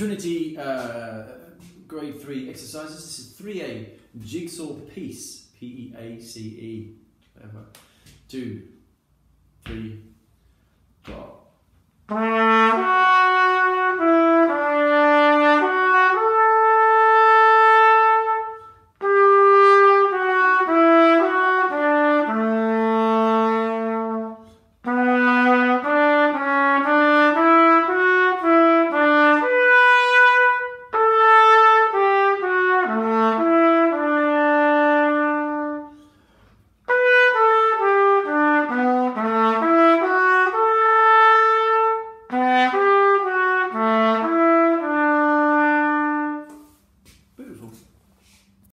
Trinity uh, grade 3 exercises. This is 3A jigsaw piece. P-E-A-C-E, -E, Whatever. Two, three.